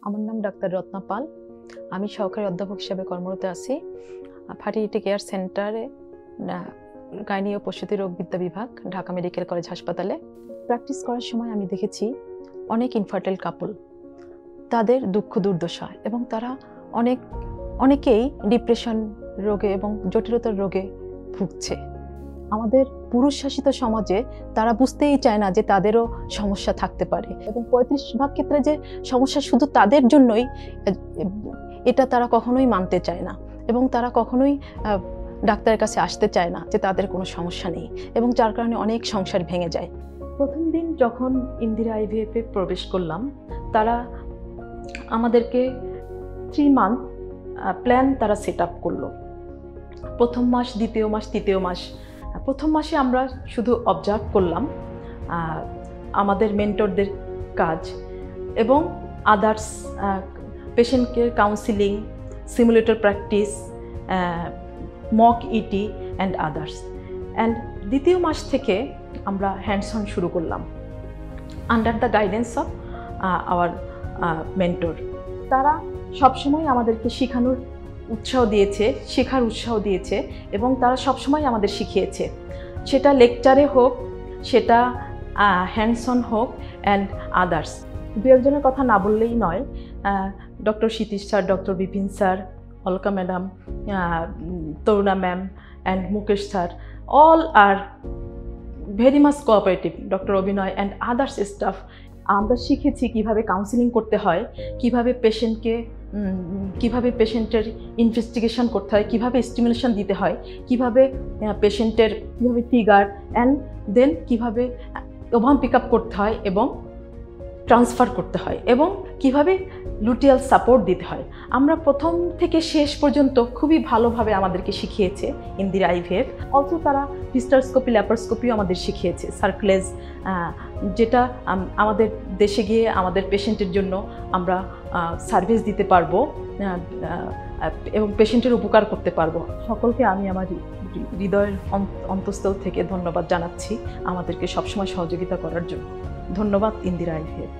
আমার নাম ডাক্তার রত্না পাল। আমি সহকারী অধ্যাপক হিসাবে কর্মরত আছি। ফার্টিলিটি কেয়ার সেন্টারে গাইনি ও প্রসূতি রোগবিদ্যা বিভাগ, ঢাকা মেডিকেল কলেজ হাসপাতালে। প্র্যাকটিস করার সময় আমি দেখেছি অনেক ইনফার্টাইল কাপল তাদের দুঃখ, দুর্দশা এবং তারা অনেক, অনেকেই ডিপ্রেশন রোগে এবং জটিলতার রোগে ভুগছে। আমাদের পুরুষ শাসিত সমাজে তারা বুঝতেই চায় না যে তাদেরও সমস্যা থাকতে পারে এবং পঁয়ত্রিশ ভাগ ক্ষেত্রে যে সমস্যা শুধু তাদের জন্যই এটা তারা কখনোই মানতে চায় না এবং তারা কখনোই ডাক্তারের কাছে আসতে চায় না যে তাদের কোনো সমস্যা নেই এবং যার কারণে অনেক সংসার ভেঙে যায়। প্রথম দিন যখন ইন্দিরা আইভিএফে প্রবেশ করলাম, তারা আমাদেরকে থ্রি মান্থ প্ল্যান তারা সেট আপ করল। প্রথম মাস, দ্বিতীয় মাস, তৃতীয় মাস প্রথম মাসে আমরা শুধু অবজার্ভ করলাম আমাদের মেন্টরদের কাজ এবং আদার্স পেশেন্টকে counselling simulator practice mock ET and others and দ্বিতীয় মাস থেকে আমরা হ্যান্ডস অন শুরু করলাম under the guidance of our mentor তারা সবসময় আমাদেরকে শেখানোর উৎসাহ দিয়েছে, শেখার উৎসাহ দিয়েছে এবং তারা সবসময় আমাদের শিখিয়েছে। সেটা লেকচারে হোক, সেটা হ্যান্ডসন হোক অ্যান্ড আদার্স দু একজনের কথা না বললেই নয় doctor Satish sir, doctor Bipin sir, Alka madam Taruna ma'am and Mukesh sir all are very much cooperative doctor Abhinay and others staff আমরা শিখেছি কীভাবে কাউন্সিলিং করতে হয়, কীভাবে পেশেন্টকে কীভাবে পেশেন্টের ইনভেস্টিগেশন করতে হয়, কীভাবে স্টিমুলেশন দিতে হয়, কীভাবে পেশেন্টের কীভাবে ফিগার অ্যান্ড দেন কীভাবে ওভাম পিক আপ করতে হয় এবং ট্রান্সফার করতে হয় এবং কীভাবে লুটিয়াল সাপোর্ট দিতে হয়। আমরা প্রথম থেকে শেষ পর্যন্ত খুবই ভালোভাবে আমাদেরকে শিখিয়েছে ইন্দিরা আইভিএফ অলসো তারা হিস্টারস্কোপি ল্যাপারস্কোপিও আমাদের শিখিয়েছে। সার্কলেজ যেটা আমাদের দেশে গিয়ে আমাদের পেশেন্টের জন্য আমরা সার্ভিস দিতে পারব এবং পেশেন্টের উপকার করতে পারব। সকলকে আমি আমার হৃদয়ের অন্তঃস্থল থেকে ধন্যবাদ জানাচ্ছি। আমাদেরকে সবসময় সহযোগিতা করার জন্য। ধন্যবাদ ইন্দিরা আইভিএফ